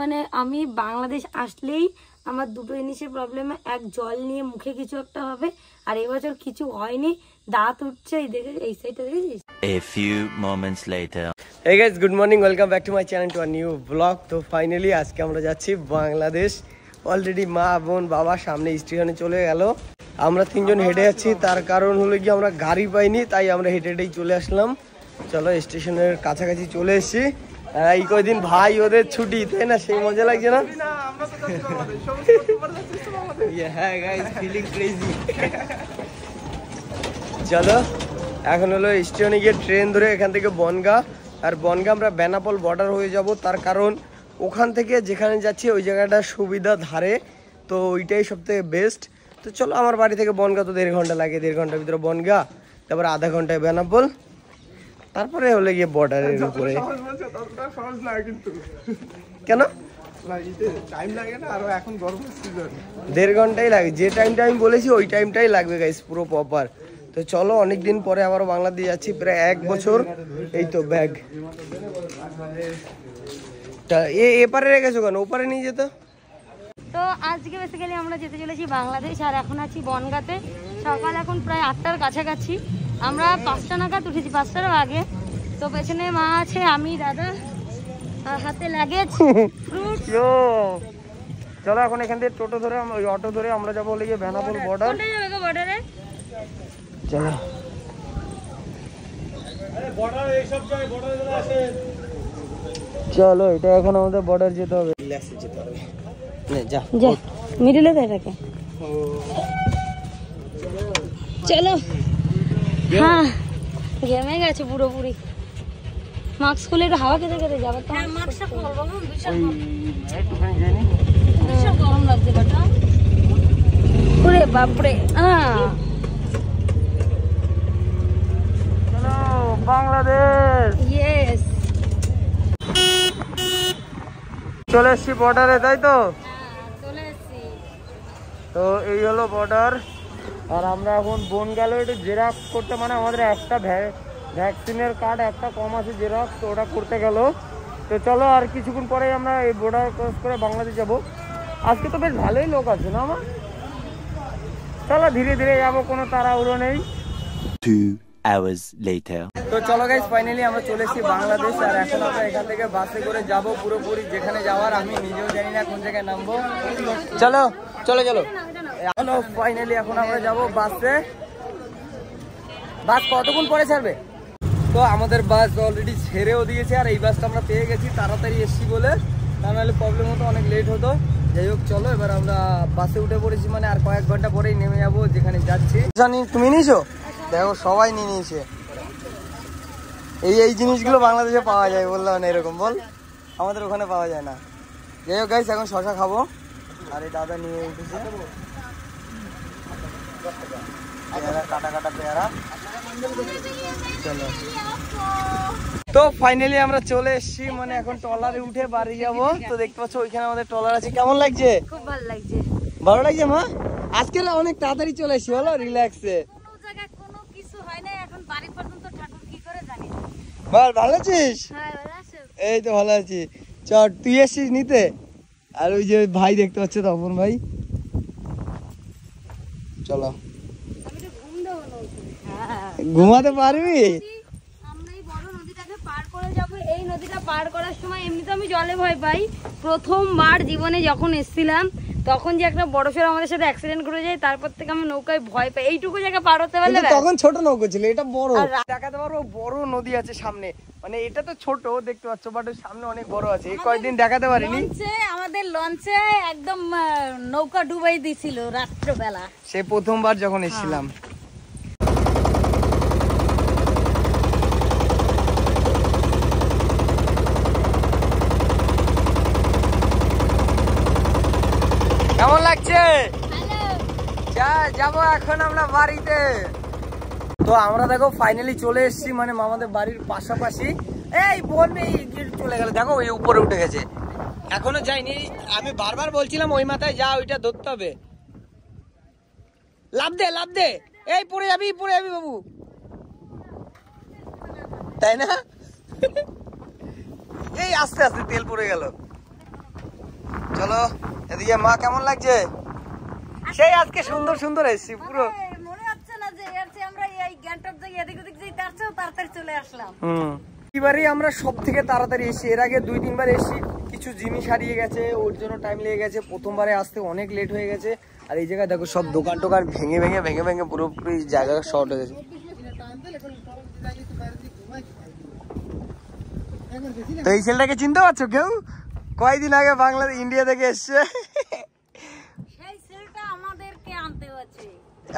মানে আমি বাংলাদেশ আসলেই আমার দুটো জিনিসের প্রবলেম এক জল নিয়ে মুখে কিছু একটা হবে আর এবছর কিছু হয়নি দাঁত উঠছে এই দেখে এই সাইডটা দেখেছিস? A few moments later. এই guys good morning welcome back to my channel to our new blog তো ফাইনালি আজকে আমরা যাচ্ছি বাংলাদেশ। অলরেডি মা বোন বাবা সামনে স্টেশনে চলে গেল। আমরা তিনজন হেঁটে যাচ্ছি তার কারণ হলো কি আমরা গাড়ি পাইনি তাই আমরা হেঁটে হেঁটেই চলে আসলাম। চলো স্টেশনের কাছাকাছি চলে এসেছি। এই কয়দিন ভাই ওদের ছুটি, তাই না? সেই মজা লাগছে না? চলো, এখন হলো স্টেশনে গিয়ে ট্রেন ধরে এখান থেকে বনগা। আর বনগা আমরা বেনাপোল বর্ডার হয়ে যাব, তার কারণ ওখান থেকে যেখানে যাচ্ছি, ওই জায়গাটা সুবিধা ধারে। তো ওইটাই সব থেকে বেস্ট তো চলো, আমার বাড়ি থেকে বনগা তো দেড় ঘণ্টা লাগে, দেড় ঘণ্টার ভিতরে বনগা, তারপর আধা ঘন্টায় বেনাপোল। তারপরে হলে গিয়ে বর্ডারের উপরে। কেন? লাগে না এখন দেড় ঘন্টাই লাগে। যে টাইমটা আমি বলেছি ওই টাইমটাই লাগবে গাইস পুরো প্রপার তো চলো অনেক দিন পরে আবারও বাংলাদেশ যাচ্ছি প্রায় এক বছর। এই তো ব্যাগ তা এ এপারে রেখেছো কেন? ওপারে নিয়ে যেত? তো আজকে বেসিক্যালি আমরা যেতে চলেছি বাংলাদেশ আর এখন আছি বনগাতে। সকাল এখন প্রায় আটটার কাছাকাছি। আমরা পাঁচটা নাগাদ উঠেছি পাঁচটারও আগে। তো পেছনে মা আছে আমি দাদা আর হাতে লাগেজ চলো এখন এখান থেকে টোটো ধরে অটো ধরে আমরা যাব হলে গিয়ে বেনাপোল বর্ডার চলো। চলো এটা এখন আমাদের বর্ডার যেতে হবে। যা। মিডিলে চলো। হ্যাঁ ঘেমে গেছে পুরোপুরি। মাস্ক খুলে একটু হাওয়া খেতে খেতে যাবে তো। মাস্কটা খুলবো বিশাল একটুখানি যেয়ে নি। বিশাল গরম লাগছে বাটা ওরে বাপরে চলো বাংলাদেশ। ইয়েস চলে এসছি বর্ডারে তাই তো? চলে এসেছি। তো এই হলো বর্ডার আর আমরা এখন বন গেল একটু জেরক্স করতে মানে আমাদের একটা ভ্যাকসিনের কার্ড একটা কম আছে জেরক্স তো ওটা করতে গেল। তো চলো আর কিছুক্ষণ পরেই আমরা এই বর্ডার ক্রস করে বাংলাদেশ যাব। আজকে তো বেশ ভালোই লোক আছে না আমার চলো ধীরে ধীরে যাব কোনো তাড়াহুড়ো নেই। Hours later. তো চলো গাইজ ফাইনালি আমরা চলে এসেছি বাংলাদেশ আর এখন আমরা এখান থেকে বাসে করে যাব পুরোপুরি। যেখানে যাওয়ার আমি নিজেও জানি না কোন জায়গায় নামবো। চলো চলো চলো। চলো ফাইনালি এখন আমরা যাব বাসে বাস কতক্ষণ পরে ছাড়বে? তো আমাদের বাস অলরেডি ছেড়েও দিয়েছে আর এই বাসটা আমরা পেয়ে গেছি তাড়াতাড়ি এসছি বলে। তা নাহলে প্রবলেম হতো অনেক লেট হতো। যাই হোক চলো এবার আমরা বাসে উঠে পড়েছি মানে আর কয়েক ঘণ্টা পরেই নেমে যাব যেখানে যাচ্ছি। জানি তুমি নিয়েছো? দেখো সবাই নিয়ে নিয়েছে। এই এই জিনিসগুলো বাংলাদেশে পাওয়া যায় বললাম না এরকম বল। আমাদের ওখানে পাওয়া যায় না। যাই হোক গাইস এখন শশা খাব। আর এই দাদা নিয়ে উঠেছে। পেয়ারা কাটা কাটা পেয়ারা চলো তো ফাইনালি আমরা চলে এসেছি মানে এখন ট্রলারে উঠে বাড়ি যাব। তো দেখতে পাচ্ছ ওইখানে আমাদের ট্রলার আছে। কেমন লাগছে? খুব ভালো লাগছে। ভালো লাগছে মা? আজকে অনেক তাড়াতাড়ি চলে এসেছি বলো রিল্যাক্সে হয় বল ভালো আছিস? হ্যাঁ এই তো ভালো আছি। চল তুই এসছিস নিতে? আর ওই যে ভাই দেখতে পাচ্ছে তপন ভাই। চলো। আমি তো ঘুম দেবো ঘুমাতে পারবি? এই বড় নদীটাকে পার করে যাব। এই নদীটা পার করার সময় এমনিতে আমি জলে ভয় পাই। প্রথমবার জীবনে যখন এসেছিলাম তখন যে একটা বড় ফের আমাদের সাথে অ্যাক্সিডেন্ট করে যায় তারপর থেকে আমি নৌকায় ভয় পাই। এইটুকু জায়গা পার হতে পারলে তখন ছোট নৌকা ছিল এটা বড়। দেখাতে পারব বড় নদী আছে সামনে। মানে এটা তো ছোট দেখতে পাচ্ছ বাট সামনে অনেক বড় আছে। এই কয়েকদিন দেখাতে পারিনি। লঞ্চে আমাদের লঞ্চে একদম নৌকা ডুবাই দিছিল রাত্রবেলা। সে প্রথমবার যখন এসেছিলাম কেমন লাগছে যা যাব এখন আমরা বাড়িতে। তো আমরা দেখো ফাইনালি চলে এসেছি মানে আমাদের বাড়ির পাশাপাশি। এই বলবে চলে গেল। দেখো ওই উপরে উঠে গেছে। এখনও যাইনি আমি বারবার বলছিলাম, ওই মাথায় যা, ওইটা ধরতে হবে। লাভ দে লাভ দে। এই, পড়ে যাবি পড়ে যাবি বাবু। তাই না? এই আস্তে আস্তে তেল পড়ে গেল। চলো, এদিকে মা কেমন লাগছে? সেই আজকে সুন্দর সুন্দর এসেছি পুরো। মনে হচ্ছে না যে আমরা এই গ্যাংটক যাই এদিক ওদিক যাই তার চেয়েও তাড়াতাড়ি চলে আসলাম। হুম। এবারে আমরা সব থেকে তাড়াতাড়ি এসেছি। এর আগে দুই তিনবার এসেছি। কিছু জিনিস হারিয়ে গেছে ওর জন্য টাইম লেগে গেছে। প্রথমবারে আসতে অনেক লেট হয়ে গেছে। আর এই জায়গায় দেখো সব দোকান টোকান ভেঙে ভেঙে ভেঙে ভেঙে পুরোপুরি জায়গা শর্ট হয়ে গেছে। তো এই ছেলেটাকে চিনতে পারছ কেউ? কয়দিন আগে বাংলাদেশ ইন্ডিয়া থেকে এসছে সেই ছেলেটা আমাদেরকে আনতে হচ্ছে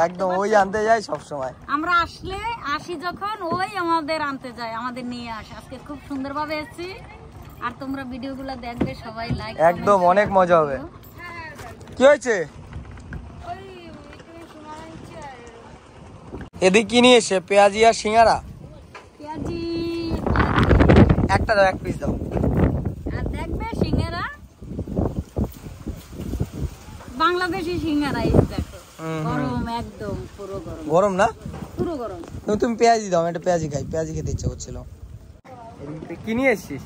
একদম ওই আনতে যায় সব সময় আমরা আসলে আসি যখন ওই আমাদের আনতে যায় আমাদের নিয়ে আসে। আজকে খুব সুন্দরভাবে এসেছি। আর তোমরা ভিডিওগুলো দেখবে সবাই লাইক একদম অনেক মজা হবে। কি হয়েছে? এদিকে কি নিয়ে এসে? পেঁয়াজি আর সিঙ্গারা? পেঁয়াজি একটা দাও এক পিস দাও। আর দেখবে সিঙ্গারা? বাংলাদেশি সিঙ্গারা এই দেখো। গরম একদম পুরো গরম। গরম না? পুরো গরম। তুমি পেঁয়াজি দাও আমি একটা পেঁয়াজি খাই। পেঁয়াজি খেতে ইচ্ছে করছিল। কি নিয়ে এসছিস?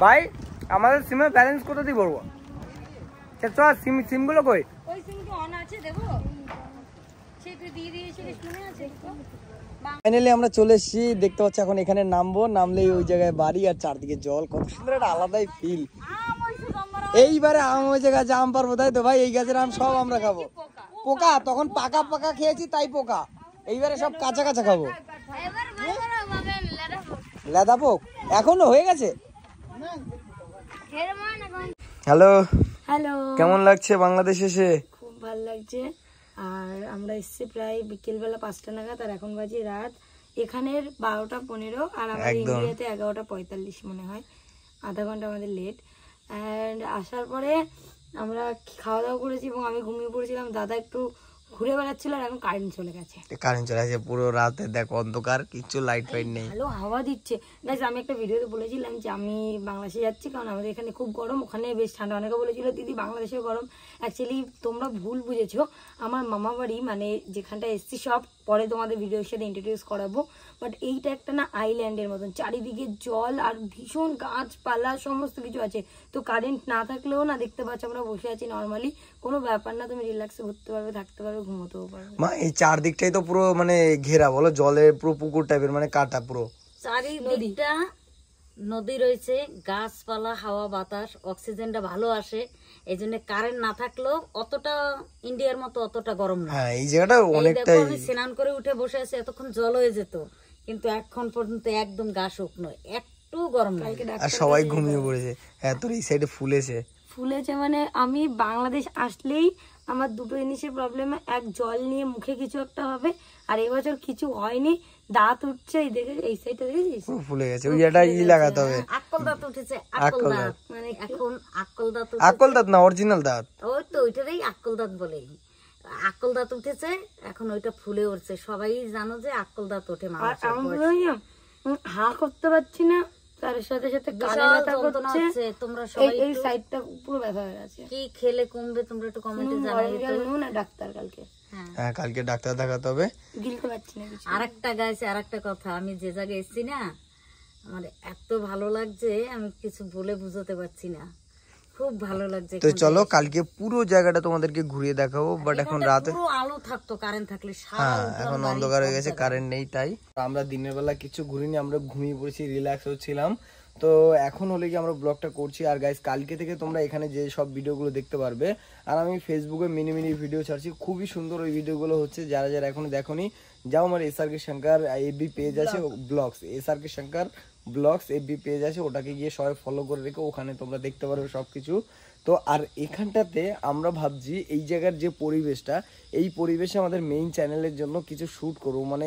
ভাই আমাদের সিমের ব্যালেন্স কোথা দিয়ে ভরবো? চল সিম সিমগুলো কই? ওই সিমটা অন আছে দেবো সেটা দিয়ে দিয়েছিলিস আছে ফাইনালি আমরা চলে এসেছি দেখতে পাচ্ছি এখন এখানে নামবো। নামলেই ওই জায়গায় বাড়ি আর চারদিকে জল। কত সুন্দর একটা আলাদাই ফিল এইবারে আম ওই জায়গায় আম পারব তাই তো ভাই? এই গাছের আম সব আমরা খাব। পোকা তখন পাকা পাকা খেয়েছি তাই পোকা। এইবারে সব কাঁচা কাঁচা খাব। লেদা পোক? এখনও হয়ে গেছে? হ্যালো? হ্যালো। কেমন লাগছে বাংলাদেশ এসে? খুব ভালো লাগছে। আর আমরা এসেছি প্রায় বিকেলবেলা পাঁচটা নাগাদ আর এখন বাজে রাত এখানের বারোটা পনেরো আর আমাদের। ইন্ডিয়াতে এগারোটা পঁয়তাল্লিশ মনে হয়। আধা ঘণ্টা আমাদের লেট অ্যান্ড আসার পরে আমরা খাওয়া দাওয়া করেছি এবং আমি ঘুমিয়ে পড়েছিলাম। দাদা একটু ঘুরে বেড়াচ্ছিল আর এখন কারেন্ট চলে গেছে। কারেন্ট চলে আসে পুরো রাতে। দেখ অন্ধকার কিচ্ছু লাইট ফাইট নেই। ভালো হাওয়া দিচ্ছে। গাইজ আমি একটা ভিডিওতে বলেছিলাম যে আমি বাংলাদেশে যাচ্ছি কারণ আমাদের এখানে খুব গরম। ওখানে বেশ ঠান্ডা। অনেকে বলেছিল দিদি বাংলাদেশে গরম। অ্যাকচুয়ালি তোমরা ভুল বুঝেছ। আমার মামা বাড়ি মানে যেখানটা এসছি সব পরে তোমাদের ভিডিওর সাথে ইন্ট্রোডিউস করাবো। বাট এইটা একটা না আইল্যান্ডের মতন। চারিদিকে জল আর ভীষণ গাছপালা সমস্ত কিছু আছে। তো কারেন্ট না থাকলেও না দেখতে পাচ্ছ আমরা বসে আছি নর্মালি কোনো ব্যাপার না তুমি রিল্যাক্সে ঘুরতে পারবে থাকতে পারবে ঘুমোতেও পারবে। মা এই চারদিকটাই তো পুরো মানে ঘেরা বলো? জলে পুরো পুকুর টাইপের মানে কাটা পুরো। চারিদিকটা নদী রয়েছে গাছপালা হাওয়া বাতাস অক্সিজেনটা ভালো আসে। এই জন্য কারেন্ট না থাকলেও অতটা ইন্ডিয়ার মতো অতটা গরম না। হ্যাঁ এই জায়গাটা অনেকটাই আমি স্নান করে উঠে বসে আছি এতক্ষণ জল হয়ে যেত। কিন্তু এখন পর্যন্ত একদম গা শুকনো একটু গরম লাগে। আর সবাই ঘুমিয়ে পড়েছে। হ্যাঁ তোর এই সাইডে ফুলেছে। ফুলেছে মানে আমি বাংলাদেশ আসলেই আমার দুটো জিনিসের প্রবলেম এক জল নিয়ে মুখে কিছু একটা হবে আর এবছর কিছু হয়নি দাঁত উঠছে এই দেখে এই সাইডটা দেখেছিস ফুলে গেছে ওই একটা ই লাগাতে হবে আকল দাঁত উঠেছে আকল দাঁত। মানে এখন আকল দাঁত। আকল দাঁত না অরিজিনাল দাঁত ওই তো ওইটারই আকল দাঁত বলে আকল দাঁত উঠেছে এখন ওইটা ফুলে উঠছে সবাই জানো যে আকল দাঁত ওঠে আর মানুষের। মনে হয় হা করতে পারছি না তার সাথে সাথে কানে ব্যথা করছে। তোমরা সবাই এই সাইডটা পুরো ব্যথা হয়ে গেছে। কি খেলে কমবে তোমরা একটু কমেন্টে জানাই দিও ডাক্তার কালকে। হ্যাঁ। হ্যাঁ কালকে ডাক্তার দেখাতে হবে। গিলতে পারছি না কিছু। আরেকটা গাইছে আরেকটা কথা আমি যে জায়গায় এসেছি না আমার এত ভালো লাগছে আমি কিছু বলে বুঝাতে পারছি না। খুব ভালো লাগছে তো চলো কালকে পুরো জায়গাটা তোমাদেরকে ঘুরিয়ে দেখাবো বাট এখন রাতে পুরো আলো থাকতো কারেন্ট থাকলে সারা হ্যাঁ এখন অন্ধকার হয়ে গেছে কারেন্ট নেই তাই। আমরা দিনের বেলা কিছু ঘুরিনি আমরা ঘুমিয়ে পড়েছি রিল্যাক্স হচ্ছিলাম তো এখন হলে কি আমরা ব্লগটা করছি আর গাইস কালকে থেকে তোমরা এখানে যে সব ভিডিওগুলো দেখতে পারবে আর আমি ফেসবুকে মিনি মিনি ভিডিও ছাড়ছি খুবই সুন্দর ওই ভিডিওগুলো হচ্ছে যারা যারা এখনও দেখোনি যাও আমার S R K Shankar FB page আছে blogs S R K Shankar blogs FB page আছে, ওটাকে গিয়ে সবাই ফলো করে রেখো, ওখানে তোমরা দেখতে পারবে সব কিছু তো আর এখানটাতে আমরা ভাবছি, এই জায়গার যে পরিবেশটা, এই পরিবেশে আমাদের মেইন চ্যানেলের জন্য কিছু শ্যুট করব। মানে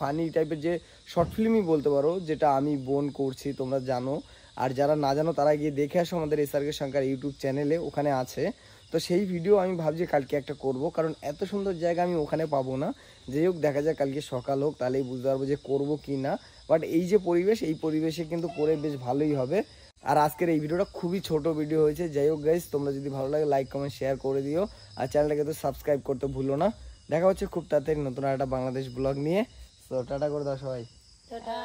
ফানি টাইপের যে শর্ট ফিল্মই বলতে পারো, যেটা আমি, বোন করছি, তোমরা জানো। আর যারা না জানো, তারা গিয়ে দেখে আসো আমাদের S R K Shankar YouTube চ্যানেলে ওখানে আছে। তো সেই ভিডিও আমি ভাবছি কালকে একটা করব, কারণ এত সুন্দর জায়গা আমি ওখানে পাবো না। যাই হোক, দেখা যাক কালকে সকাল হোক, তাহলেই বুঝতে পারব যে করব কি না। বাট এই যে পরিবেশ, এই পরিবেশে কিন্তু করে বেশ ভালোই হবে। আর আজকের এই ভিডিওটা খুবই ছোট ভিডিও হয়েছে। যাই হোক গাইজ তোমরা যদি ভালো লাগে লাইক কমেন্ট শেয়ার করে দিও। আর চ্যানেলটাকে তো সাবস্ক্রাইব করতে ভুলো না। দেখা হচ্ছে খুব তাড়াতাড়ি নতুন একটা বাংলাদেশ ব্লগ নিয়ে। তো টাটা করে দাও সবাই। টাটা।